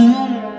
Música